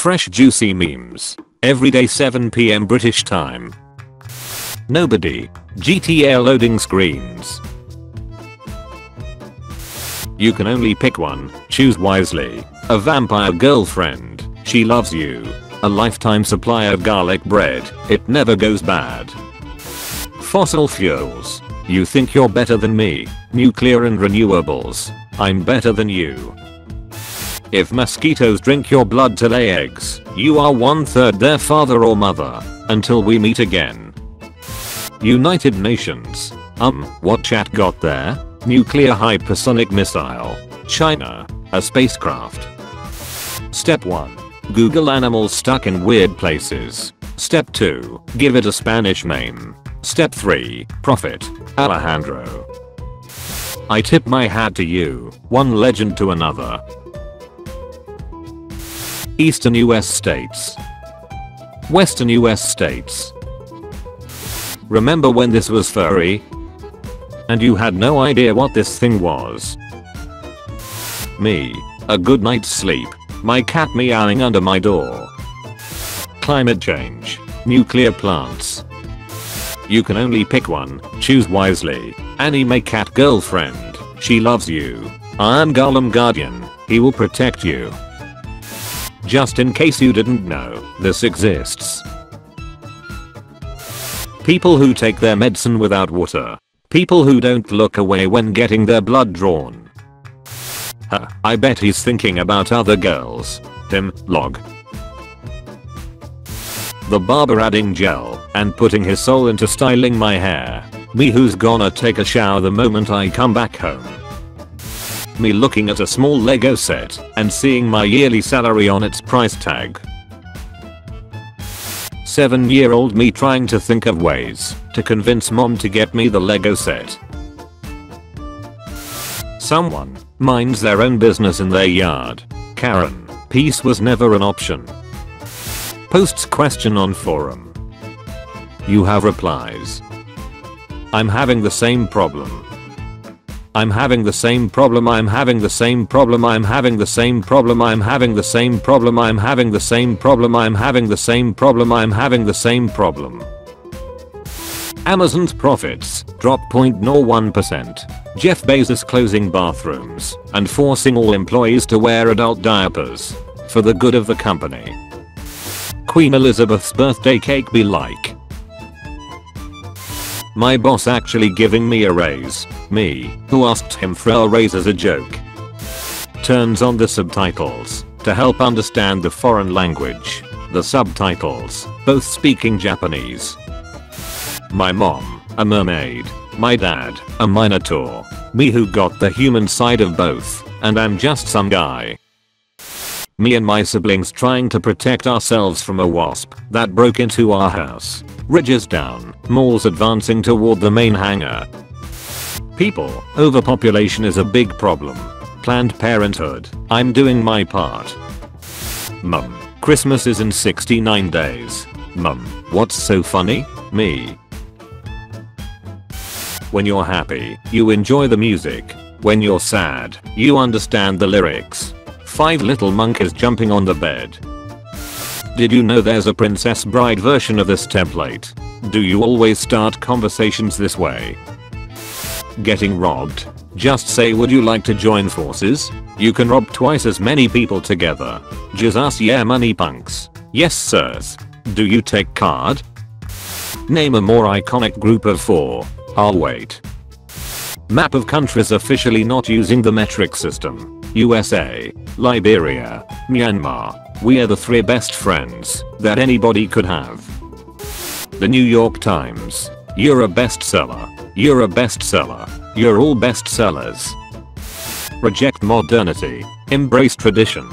Fresh juicy memes. Every day 7pm British time. Nobody. GTA loading screens. You can only pick one, choose wisely. A vampire girlfriend, she loves you. A lifetime supply of garlic bread, it never goes bad. Fossil fuels. You think you're better than me. Nuclear and renewables. I'm better than you. If mosquitoes drink your blood to lay eggs, you are one third their father or mother. Until we meet again. United Nations. Um, what chat got there? Nuclear hypersonic missile. China. A spacecraft. Step 1. Google animals stuck in weird places. Step 2. Give it a Spanish name. Step 3. Profit. Alejandro. I tip my hat to you, one legend to another. Eastern US states. Western US states. Remember when this was furry? And you had no idea what this thing was. Me. A good night's sleep. My cat meowing under my door. Climate change. Nuclear plants. You can only pick one, choose wisely. Anime cat girlfriend. She loves you. Iron Golem guardian. He will protect you. Just in case you didn't know, this exists. People who take their medicine without water. People who don't look away when getting their blood drawn. Huh, I bet he's thinking about other girls. Him, log. The barber adding gel and putting his soul into styling my hair. Me who's gonna take a shower the moment I come back home. Me looking at a small Lego set and seeing my yearly salary on its price tag. 7 year old me trying to think of ways to convince mom to get me the Lego set. Someone minds their own business in their yard. Karen, peace was never an option. Posts question on forum. You have replies. I'm having the same problem. I'm having the same problem I'm having the same problem I'm having the same problem I'm having the same problem I'm having the same problem I'm having the same problem I'm having the same problem. Amazon's profits drop 0.01%. Jeff Bezos closing bathrooms and forcing all employees to wear adult diapers for the good of the company. Queen Elizabeth's birthday cake be like. My boss actually giving me a raise. Me, who asked him for a raise as a joke. Turns on the subtitles to help understand the foreign language. The subtitles, both speaking Japanese. My mom, a mermaid. My dad, a minotaur. Me who got the human side of both, and I'm just some guy. Me and my siblings trying to protect ourselves from a wasp that broke into our house. Ridges down, malls advancing toward the main hangar. People, overpopulation is a big problem. Planned parenthood, I'm doing my part. Mum, Christmas is in 69 days. Mum, what's so funny? Me. When you're happy, you enjoy the music. When you're sad, you understand the lyrics. Five little monkeys jumping on the bed. Did you know there's a Princess Bride version of this template? Do you always start conversations this way? Getting robbed. Just say would you like to join forces? You can rob twice as many people together. Ask yeah money punks. Yes sirs. Do you take card? Name a more iconic group of four. I'll wait. Map of countries officially not using the metric system. USA, Liberia, Myanmar. We are the three best friends that anybody could have. The New York Times. You're a bestseller. You're a bestseller. You're all bestsellers. Reject modernity. Embrace tradition.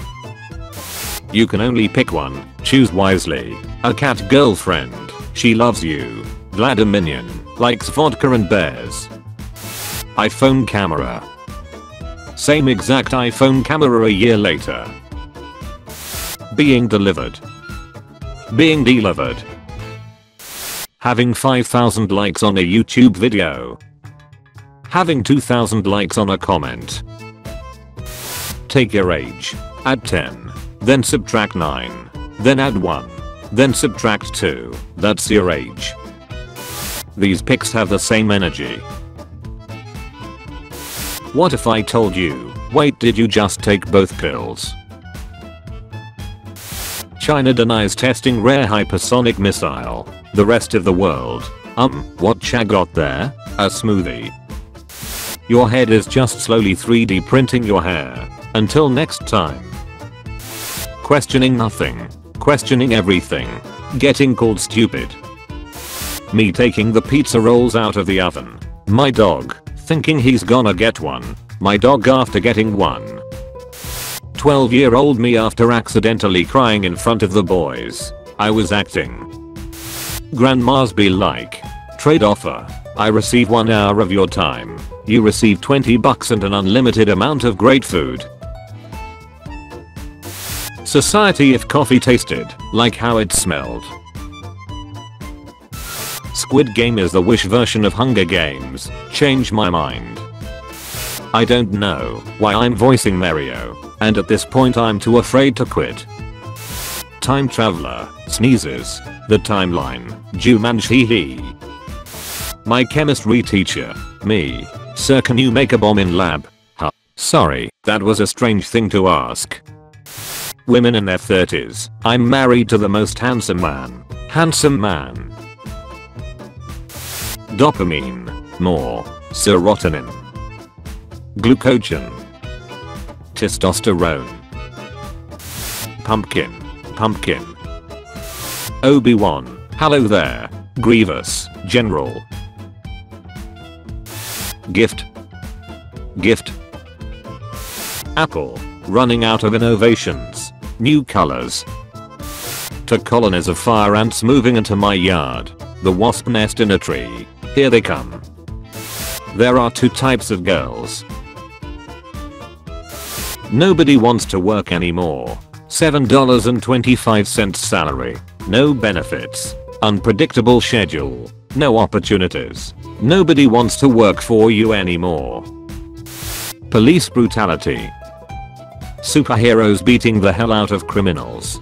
You can only pick one. Choose wisely. A cat girlfriend. She loves you. Vladiminion. Likes vodka and bears. iPhone camera. Same exact iPhone camera a year later. Being delivered. Being delivered. Having 5000 likes on a YouTube video. Having 2000 likes on a comment. Take your age. Add 10. Then subtract 9. Then add 1. Then subtract 2. That's your age. These pics have the same energy. What if I told you, wait did you just take both pills? China denies testing rare hypersonic missile. The rest of the world. Um, what cha got there? A smoothie. Your head is just slowly 3D printing your hair. Until next time. Questioning nothing. Questioning everything. Getting called stupid. Me taking the pizza rolls out of the oven. My dog, thinking he's gonna get one. My dog after getting one. 12 year old me after accidentally crying in front of the boys. I was acting. Grandmas be like. Trade offer. I receive 1 hour of your time. You receive 20 bucks and an unlimited amount of great food. Society if coffee tasted like how it smelled. Squid Game is the Wish version of Hunger Games. Change my mind. I don't know why I'm voicing Mario, and at this point I'm too afraid to quit. Time Traveler, sneezes, the timeline, Jumanji. My chemistry teacher, me. Sir can you make a bomb in lab? Huh. Sorry, that was a strange thing to ask. Women in their 30s, I'm married to the most handsome man. Handsome man. Dopamine, more, serotonin glucogen, testosterone, pumpkin, pumpkin, Obi-Wan, hello there, Grievous, General, gift, gift, Apple, running out of innovations, new colors, to colonies of fire ants moving into my yard, the wasp nest in a tree, here they come. There are two types of girls, Nobody wants to work anymore. $7.25 salary. No benefits. Unpredictable schedule. No opportunities. Nobody wants to work for you anymore. Police brutality. Superheroes beating the hell out of criminals.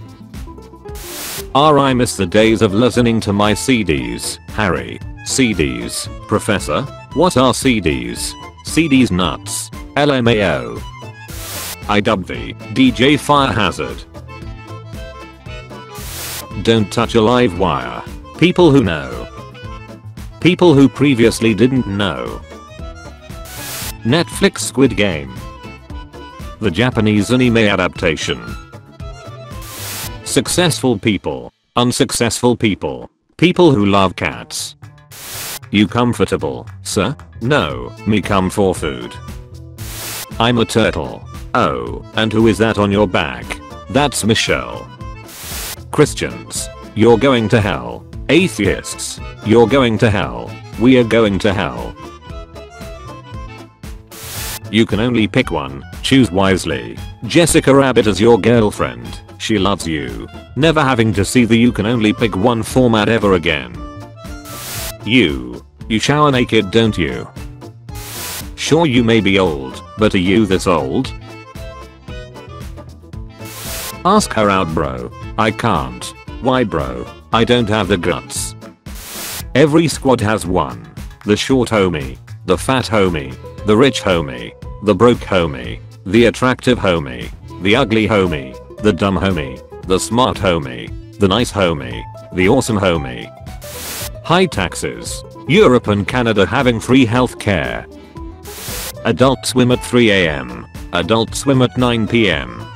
R I miss the days of listening to my CDs, Harry. CDs, Professor? What are CDs? CDs nuts. LMAO. I dub thee DJ Fire Hazard. Don't touch a live wire. People who know. People who previously didn't know. Netflix Squid Game. The Japanese anime adaptation. Successful people. Unsuccessful people. People who love cats. You comfortable, sir? No, me come for food. I'm a turtle. Oh, and who is that on your back? That's Michelle. Christians. You're going to hell. Atheists. You're going to hell. We are going to hell. You can only pick one. Choose wisely. Jessica Rabbit as your girlfriend. She loves you. Never having to see the you can only pick one format ever again. You. You shower naked don't you? Sure you may be old, but are you this old? Ask her out bro. I can't. Why bro? I don't have the guts. Every squad has one. The short homie. The fat homie. The rich homie. The broke homie. The attractive homie. The ugly homie. The dumb homie. The smart homie. The nice homie. The awesome homie. High taxes. Europe and Canada having free healthcare. Adult swim at 3am. Adult swim at 9pm.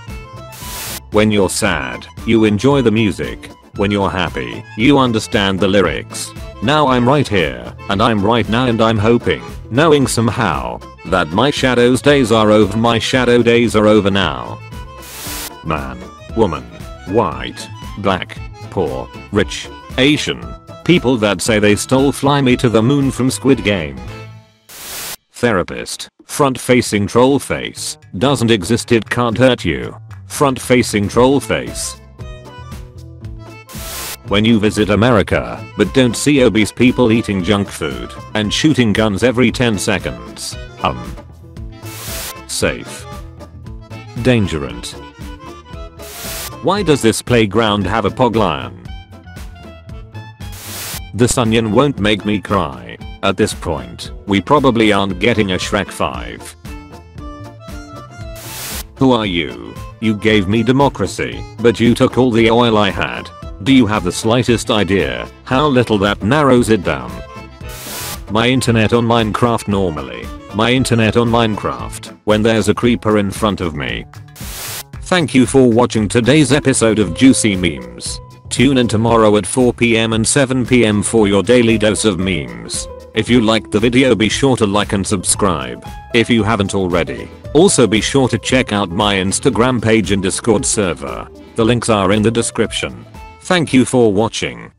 When you're sad, you enjoy the music. When you're happy, you understand the lyrics. Now I'm right here, and I'm right now and I'm hoping, knowing somehow, that my shadow's days are over my shadow days are over now. Man, woman, white, black, poor, rich, Asian, people that say they stole Fly Me to the Moon from Squid Game. Therapist, front facing troll face, doesn't exist it can't hurt you. Front facing troll face. When you visit America, but don't see obese people eating junk food and shooting guns every 10 seconds. Um. Safe. Dangerant. Why does this playground have a pog lion? This onion won't make me cry. At this point, we probably aren't getting a Shrek 5. Who are you? You gave me democracy, but you took all the oil I had. Do you have the slightest idea how little that narrows it down? My internet on Minecraft normally. My internet on Minecraft when there's a creeper in front of me. Thank you for watching today's episode of Juicy Memes. Tune in tomorrow at 4pm and 7pm for your daily dose of memes. If you liked the video be sure to like and subscribe if you haven't already. Also be sure to check out my Instagram page and Discord server. The links are in the description. Thank you for watching.